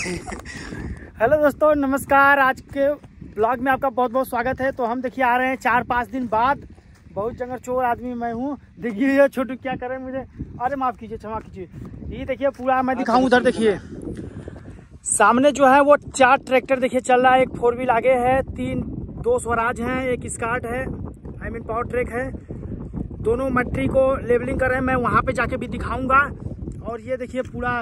Hello दोस्तों, नमस्कार। आज के ब्लॉग में आपका बहुत बहुत स्वागत है। तो हम देखिए आ रहे हैं चार, पाँच दिन बाद। बहुत जंगल चोर आदमी मैं हूँ। देखिए छोटू क्या करे मुझे। अरे माफ़ कीजिए, क्षमा कीजिए। ये देखिए, पूरा मैं दिखाऊँ उधर, देखिए। सामने जो है वो चार ट्रैक्टर देखिए, चल रहा है। एक फोर व्हील आगे है, तीन, दो स्वराज हैं, एक स्कार्ट है, आई मीन पावर ट्रैक है। दोनों मट्टी को लेवलिंग कर रहे हैं। मैं वहाँ पे जाके भी दिखाऊँगा। और ये देखिए पूरा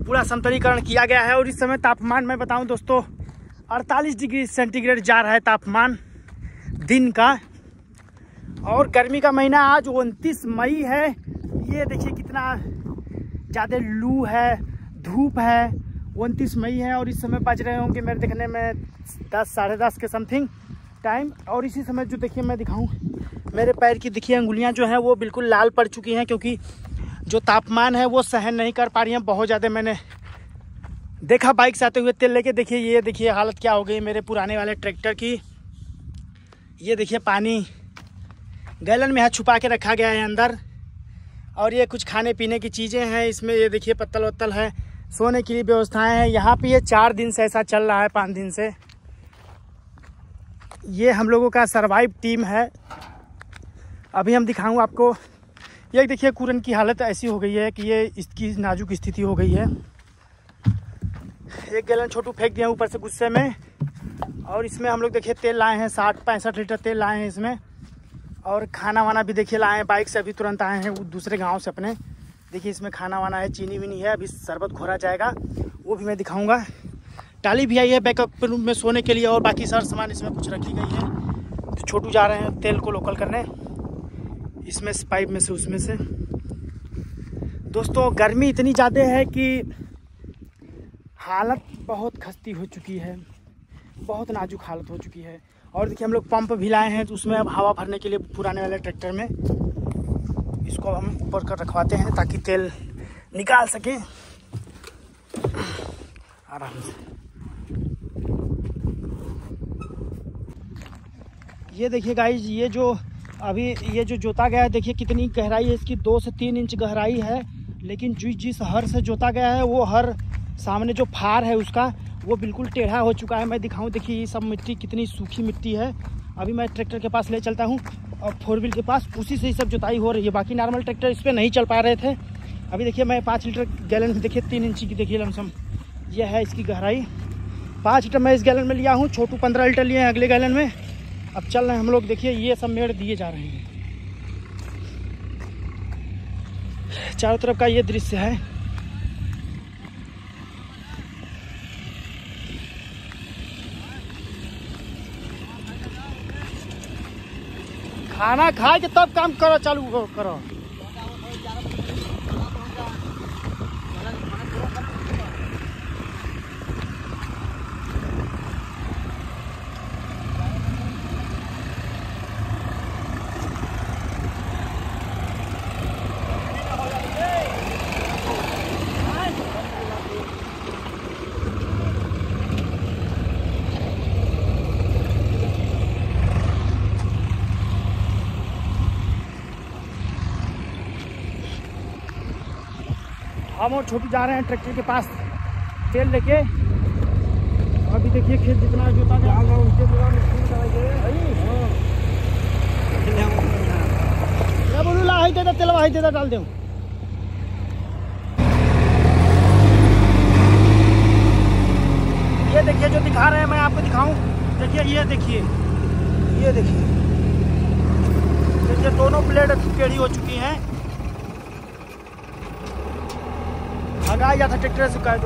पूरा समतलीकरण किया गया है और इस समय तापमान मैं बताऊँ दोस्तों 48 डिग्री सेंटीग्रेड जा रहा है तापमान दिन का। और गर्मी का महीना आज उनतीस मई है। ये देखिए कितना ज़्यादा लू है, धूप है। उनतीस मई है और इस समय बज रहे होंगे मेरे देखने में दस, साढ़े दस के समथिंग टाइम और इसी समय जो देखिए मैं दिखाऊँ, मेरे पैर की देखिए अंगुलियाँ जो हैं वो बिल्कुल लाल पड़ चुकी हैं क्योंकि जो तापमान है वो सहन नहीं कर पा रही हैं, बहुत ज़्यादा मैंने देखा बाइक से आते हुए, तेल लेके देखिए, ये देखिए हालत क्या हो गई मेरे पुराने वाले ट्रैक्टर की। ये देखिए पानी गैलन में हाथ छुपा के रखा गया है अंदर। और ये कुछ खाने पीने की चीज़ें हैं, इसमें ये देखिए पत्तल वत्तल है, सोने की व्यवस्थाएँ हैं। यहाँ पे ये चार दिन से ऐसा चल रहा है, पाँच दिन से। ये हम लोगों का सरवाइव टीम है। अभी हम दिखाऊँ आपको ये देखिए, कुरन की हालत ऐसी हो गई है कि ये इसकी नाजुक स्थिति हो गई है। एक गैलन छोटू फेंक दिया ऊपर से गुस्से में और इसमें हम लोग देखिए, तेल लाए हैं, साठ, पैंसठ लीटर तेल लाए हैं इसमें। और खाना वाना भी देखिए, लाए हैं, बाइक से अभी तुरंत आए हैं दूसरे गाँव से अपने। देखिए, इसमें खाना वाना है, चीनी वीनी है, अभी शरबत घोरा जाएगा, वो भी मैं दिखाऊँगा। टाली भी आई है बैकअप रूम में सोने के लिए और बाकी सारा सामान इसमें कुछ रखी गई है। तो छोटू जा रहे हैं तेल को लोकल करने। इसमें से पाइप में से उसमें से। दोस्तों, गर्मी इतनी ज़्यादा है कि हालत बहुत खस्ती हो चुकी है। बहुत नाजुक हालत हो चुकी है। और देखिए, हम लोग पंप भी लाए हैं तो उसमें अब हवा भरने के लिए पुराने वाले ट्रैक्टर में। इसको हम ऊपर कर रखवाते हैं ताकि तेल निकाल सकें। आराम से। ये देखिए गाइज़ ये जो अभी ये जो जोता गया है, देखिए कितनी गहराई है, इसकी दो से तीन इंच गहराई है, लेकिन जिस जिस हर से जोता गया है, वो हर सामने जो फार है उसका, वो बिल्कुल टेढ़ा हो चुका है। मैं दिखाऊँ, देखिए ये सब मिट्टी, कितनी सूखी मिट्टी है। अभी मैं ट्रैक्टर के पास ले चलता हूँ, और फोर व्हील के पास उसी से ही सब जुताई हो रही है। बाकी नॉर्मल ट्रैक्टर इस पर नहीं चल पा रहे थे। अभी देखिए मैं पाँच लीटर गैलन, देखिए तीन इंची की, देखिए लमसम यह है इसकी गहराई। पाँच लीटर मैं इस गैलन में लिया हूँ, छोटू पंद्रह लीटर लिए हैं अगले गैलन में। अब चल रहे हैं हम लोग, देखिए ये सब मेड़ दिए जा रहे हैं। चारों तरफ़ का ये दृश्य है। खाना खा के तब काम करो, चालू करो। हम और छोटू जा रहे हैं ट्रैक्टर के पास। तेल लेके। अभी देखिए खेत जितना जोता जाएगा उसके मैं बोलू, ला हाई देता, तेल हाई देता, डाल दूँ ये देखिए, जो दिखा रहे हैं, मैं आपको दिखाऊँ। देखिए, ये देखिए। ये देखिए। देखिए, दोनों प्लेट टेढ़ी हो चुकी हैं। भगा या था ट्रैक्टर से कर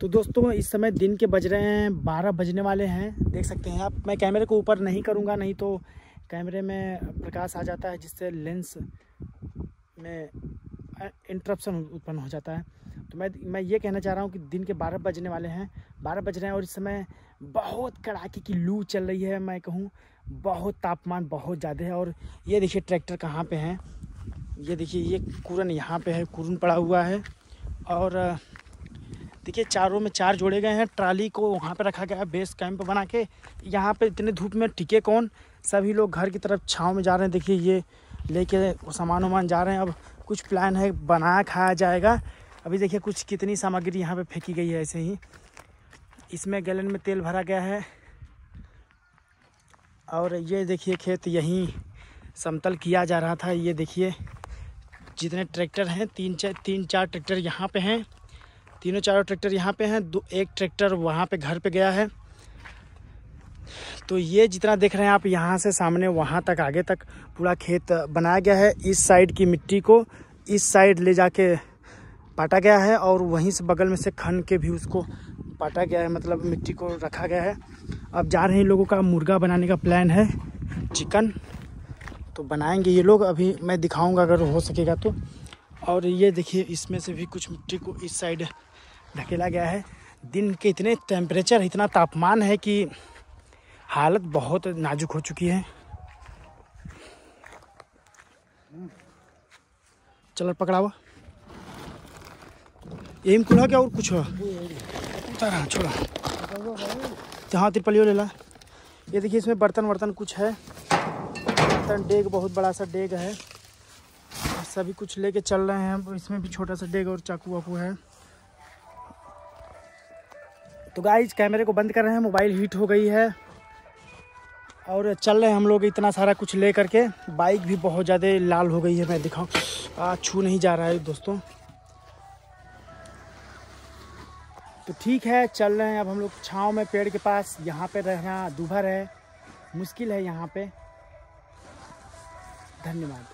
दो दोस्तों, इस समय दिन के बज रहे हैं, बारह बजने वाले हैं। देख सकते हैं आप, मैं कैमरे को ऊपर नहीं करूँगा, नहीं तो कैमरे में प्रकाश आ जाता है, जिससे लेंस में इंटरप्शन उत्पन्न हो जाता है। तो मैं मैं ये कहना चाह रहा हूँ कि दिन के बारह बजने वाले हैं, बारह बज रहे हैं और इस समय बहुत कड़ाके की लू चल रही है, मैं कहूँ, बहुत तापमान बहुत ज़्यादा है। और ये देखिए, ट्रैक्टर कहाँ पे हैं? ये देखिए, ये कुरन यहाँ पे है, कुरन पड़ा हुआ है। और देखिए, चारों में चार जोड़े गए हैं। ट्राली को वहाँ पे रखा गया है, बेस कैंप बना के। यहाँ पे इतने धूप में टिके कौन? सभी लोग घर की तरफ़ छाँव में जा रहे हैं। देखिए, ये लेके सामान वामान जा रहे हैं। अब कुछ प्लान है, बनाया खाया जाएगा। अभी देखिए, कुछ कितनी सामग्री यहाँ पे फेंकी गई है ऐसे ही। इसमें गैलन में तेल भरा गया है। और ये देखिए, खेत यहीं समतल किया जा रहा था। ये देखिए, जितने ट्रैक्टर हैं, तीन चार तीन चार ट्रैक्टर यहाँ पे हैं। तीनों चारों ट्रैक्टर यहाँ पे हैं, दो, एक ट्रैक्टर वहाँ पे घर पे गया है। तो ये जितना देख रहे हैं आप, यहाँ से सामने वहाँ तक, आगे तक पूरा खेत बनाया गया है। इस साइड की मिट्टी को इस साइड ले जाके पाटा गया है और वहीं से बगल में से खन के भी उसको पाटा गया है मतलब मिट्टी को रखा गया है। अब जा रहे हैं लोगों का मुर्गा बनाने का प्लान है, चिकन। तो बनाएँगे ये लोग, अभी मैं दिखाऊँगा अगर हो सकेगा तो। और ये देखिए, इसमें से भी कुछ मिट्टी को इस साइड ढकेला गया है। दिन के इतने टेम्परेचर इतना तापमान है कि हालत बहुत नाजुक हो चुकी है। चलो पकड़ावा एम खुला क्या और कुछ उतारा, छोड़ा। जहाँ तिरपलियो ले ला। ये देखिए, इसमें बर्तन वर्तन कुछ है। बर्तन डेग, बहुत बड़ा सा डेग है। सभी कुछ लेके चल रहे हैं। इसमें भी छोटा सा डेग और चाकू वाकू है। तो गाइज़ कैमरे को बंद कर रहे हैं मोबाइल हीट हो गई है। और चल रहे हैं हम लोग इतना सारा कुछ ले करके बाइक भी बहुत ज़्यादा लाल हो गई है, मैं दिखाऊँ। छू नहीं जा रहा है दोस्तों। तो ठीक है, चल रहे हैं अब हम लोग छाँव में पेड़ के पास। यहाँ पे रहना दूभर है, मुश्किल है यहाँ पे। धन्यवाद।